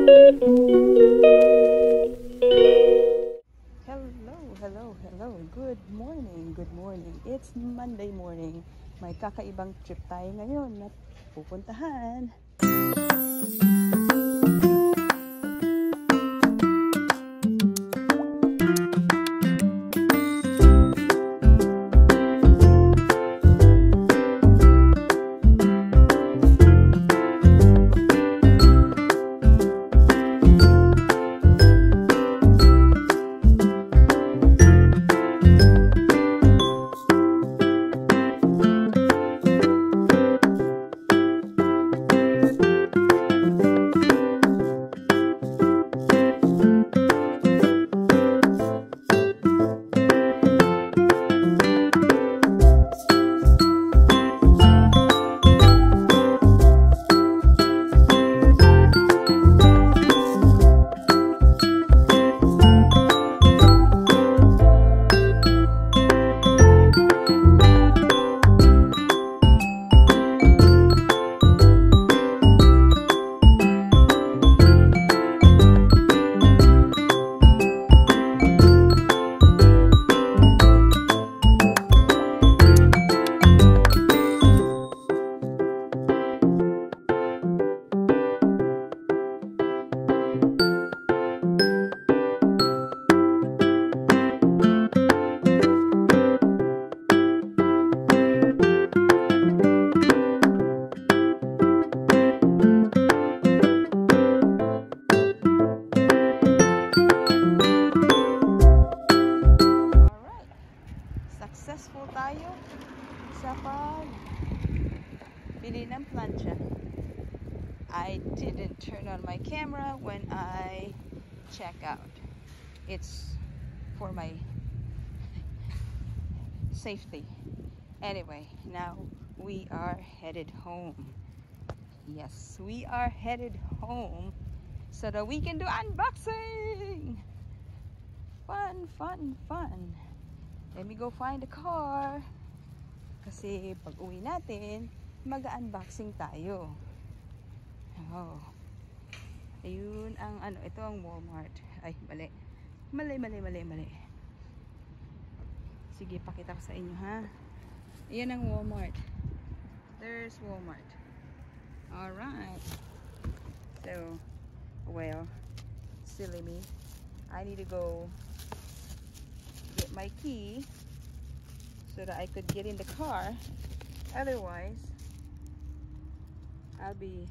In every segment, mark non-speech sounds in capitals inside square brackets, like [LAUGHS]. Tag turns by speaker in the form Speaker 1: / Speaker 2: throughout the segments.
Speaker 1: Hello, hello, hello. Good morning, good morning. It's Monday morning. May kakaibang trip tayo ngayon na pupuntahan. Alright. Bili ng plancha. I didn't turn on my camera when I check out. It's for my [LAUGHS] safety. Anyway, now we are headed home. Yes, we are headed home so that we can do unboxing. Fun, fun, fun. Let me go find the car. Kasi pag uwi natin, mag-unboxing tayo. Oh. Ayun ang ano, ito ang Walmart. Ay, mali. Mali, mali, mali, mali. Sige, pakita ko sa inyo ha. Ayan ang Walmart. There's Walmart. Alright. So, well, silly me. I need to go get my key so that I could get in the car. Otherwise, I'll be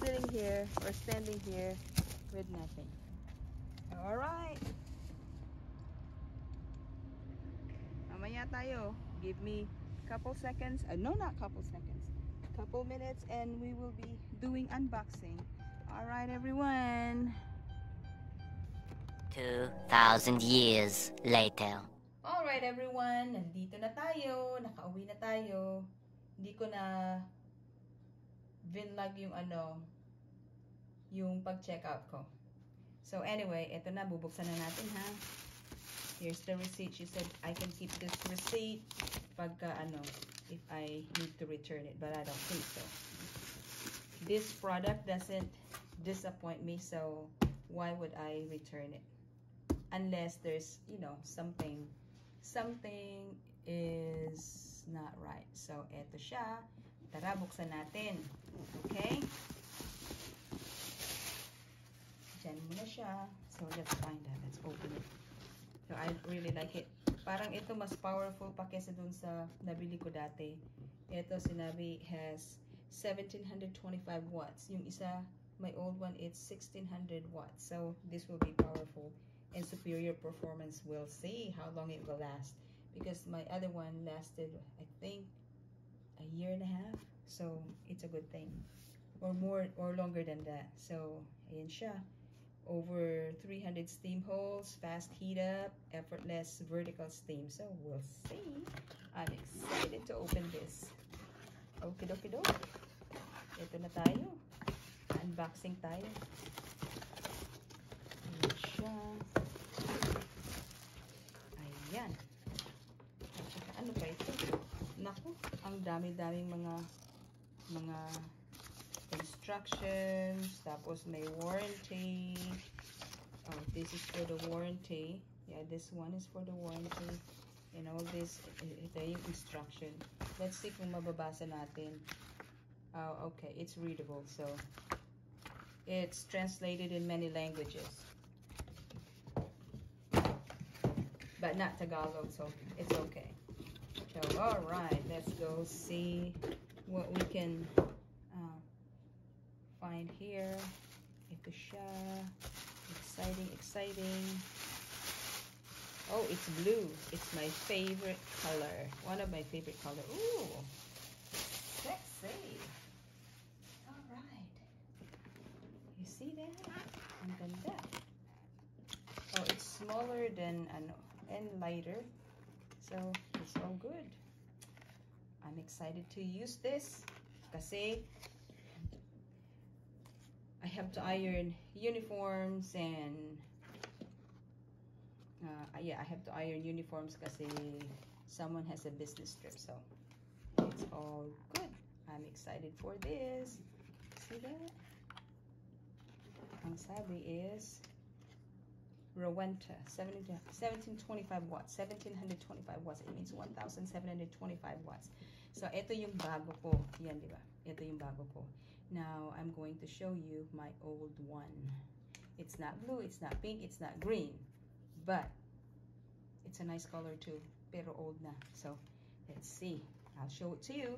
Speaker 1: sitting here or standing here with nothing. All right. Mamaya tayo. Give me a couple seconds. Uh, no, not couple seconds. Couple minutes and we will be doing unboxing. All right, everyone.
Speaker 2: 2,000 years later.
Speaker 1: Alright everyone, nandito na tayo, nakauwi na tayo. Hindi ko na vinlog yung ano, yung pag-check out ko. So anyway, eto na, bubuksan na natin ha. Here's the receipt. She said, I can keep this receipt pagka ano, if I need to return it. But I don't think so. This product doesn't disappoint me, so why would I return it? Unless there's, you know, something something is not right. So, eto siya. Tara, buksan natin. Okay? Diyan muna siya. So, let's find that. Let's open it. So, I really like it. Parang ito mas powerful pa kesa dun sa nabili ko dati. Ito, sinabi, has 1725 watts. Yung isa, my old one, it's 1600 watts. So, this will be powerful and superior performance. We'll see how long it will last. Because my other one lasted, I think, a year and a half. So, it's a good thing. Or more, or longer than that. So, ayan. Over 300 steam holes, fast heat up, effortless vertical steam. So, we'll see. I'm excited to open this. Okay, dokie, dokie. Ito na tayo. Unboxing tayo. Ayan. Ayan. Ano pa ito? Naku, ang dami-daming mga mga instructions, tapos may warranty. Oh, this is for the warranty. Yeah, this one is for the warranty. And all this, ito yung instruction. Let's see kung mababasa natin. Oh, okay, it's readable. So, it's translated in many languages. But not Tagalog, so it's okay. So, alright, let's go see what we can uh, find here. Siya. Exciting, exciting. Oh, it's blue. It's my favorite color. One of my favorite color. Ooh, sexy. Alright. You see that? Ang ganda. Oh, it's smaller than ano, and lighter. So, it's all good. I'm excited to use this kasi I have to iron uniforms and uh, yeah, I have to iron uniforms kasi someone has a business trip. So, it's all good. I'm excited for this. See that? Ang sabi is Rowenta, 17, 1725 watts, 1725 watts. It means 1725 watts. So, ito yung bago ko. Yan, di? Ito yung bago ko. Now, I'm going to show you my old one. It's not blue, it's not pink, it's not green. But, it's a nice color too. Pero old na. So, let's see. I'll show it to you.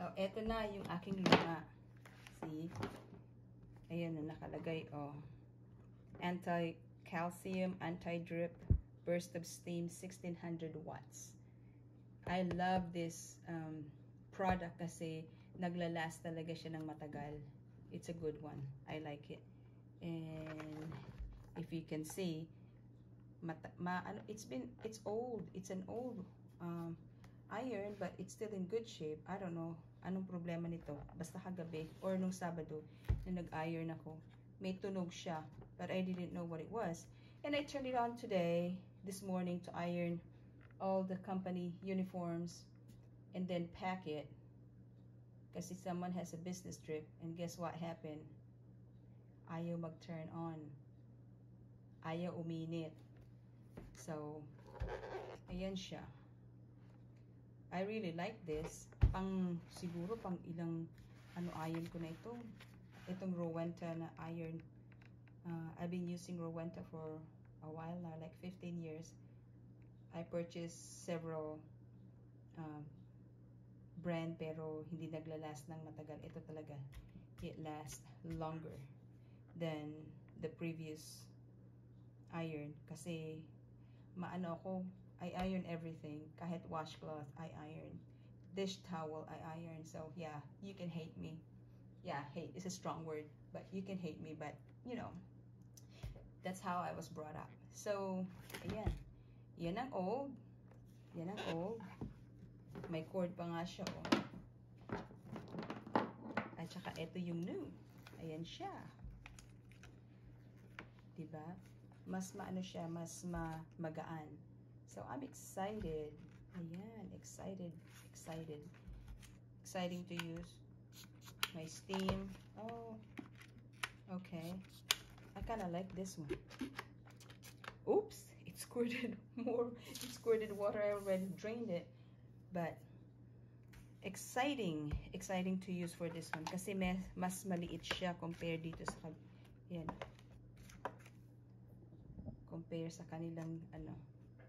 Speaker 1: Oh, eto na yung aking luma. See? Ayan na nakalagay, oh. Anti-calcium, anti-drip, burst of steam, 1600 watts. I love this um, product kasi naglalast talaga siya ng matagal. It's a good one. I like it. And if you can see, mata, ma, ano, it's been, it's old. It's an old um, iron, but it's still in good shape. I don't know anong problema nito. Basta kagabi or nung Sabado na nag-iron ako, may tunog siya. But I didn't know what it was. And I turned it on today, this morning, to iron all the company uniforms and then pack it. Kasi someone has a business trip and guess what happened? Ayaw mag-turn on. Ayaw uminit. So, ayan siya. I really like this. Pang, siguro pang ilang, ano, iron ko na ito. Itong Rowenta na iron. Uh, I've been using Rowenta for a while now, like 15 years. I purchased several um, brand pero hindi naglalast ng matagal. Ito talaga, it lasts longer than the previous iron. Kasi, maano ako, I iron everything. Kahit washcloth, I iron. Dish towel, I iron. So, yeah, you can hate me. Yeah, hate is a strong word. But you can hate me. But, you know, that's how I was brought up. So, ayan. Yan ang old. Yan ang old. May cord pa nga siya, oh. At saka, ito yung new. Ayan siya. Diba? Mas maano siya, mas ma magaan. So, I'm excited. Oh, Ayan, excited, excited. Exciting to use. My steam. Oh, okay. I kind of like this one. Oops, it squirted [LAUGHS] more. It squirted water. I already drained it. But, exciting. Exciting to use for this one. Kasi may, mas maliit siya compared dito sa, yan. Compare sa kanilang, ano,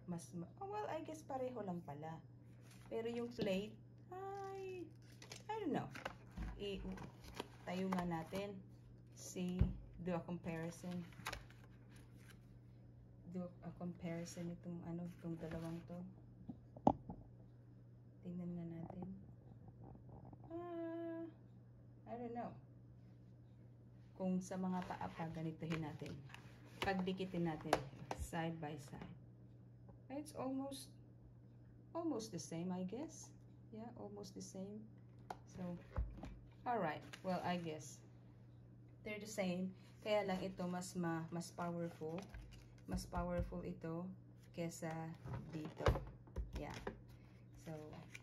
Speaker 1: mas, oh, well, I guess pareho lang pala. Pero yung plate, ay, I don't know. I, tayo nga natin. See, do a comparison. Do a comparison itong ano, itong dalawang to. Tingnan nga natin. Ah, I don't know. Kung sa mga paa pa, ganitohin natin. Pagdikitin natin, side by side. It's almost almost the same, I guess. Yeah, almost the same. So, alright. Well, I guess they're the same. Kaya lang ito mas ma, mas powerful. Mas powerful ito kesa dito. Yeah. So,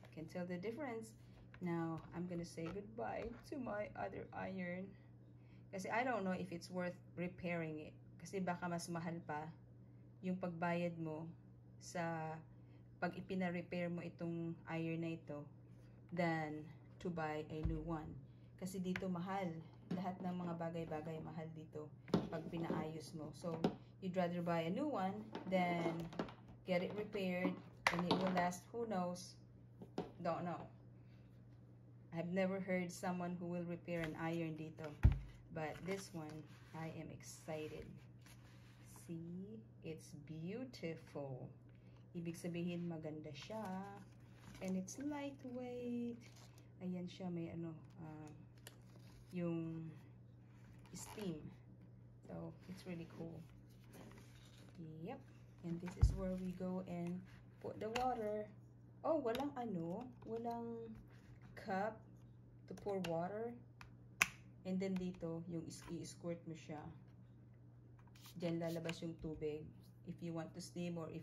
Speaker 1: you can tell the difference. Now, I'm gonna say goodbye to my other iron. Kasi I don't know if it's worth repairing it. Kasi baka mas mahal pa yung pagbayad mo sa pag ipina-repair mo itong iron na ito than to buy a new one. Kasi dito mahal. Lahat ng mga bagay-bagay mahal dito pag pinaayos mo. So, you'd rather buy a new one than get it repaired and it will last who knows don't know I've never heard someone who will repair an iron dito but this one I am excited see it's beautiful ibig sabihin maganda siya and it's lightweight ayan siya may ano uh, yung steam so it's really cool Yep. And this is where we go and put the water. Oh, walang ano, walang cup to pour water. And then dito, yung i-squirt mo siya. Diyan lalabas yung tubig. If you want to steam or if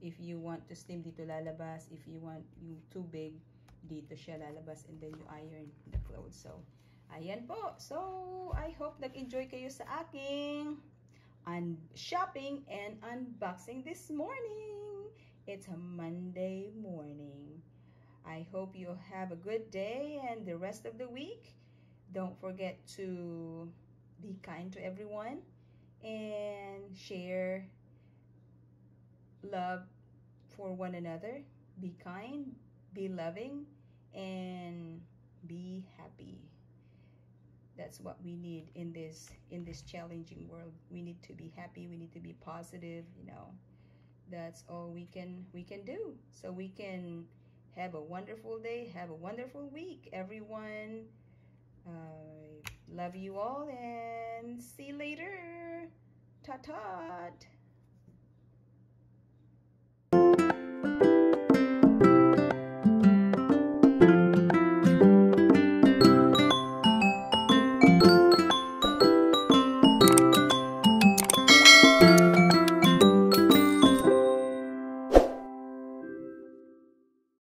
Speaker 1: if you want to steam, dito lalabas. If you want you yung tubig, dito siya lalabas. And then you iron the clothes. So, ayan po. So, I hope nag-enjoy kayo sa aking un shopping and unboxing this morning. It's a Monday morning. I hope you have a good day and the rest of the week. Don't forget to be kind to everyone and share love for one another. Be kind, be loving, and be happy. That's what we need in this in this challenging world. We need to be happy. We need to be positive you know. That's all we can we can do. So we can have a wonderful day have a wonderful week everyone. Uh, love you all and see you later. Ta ta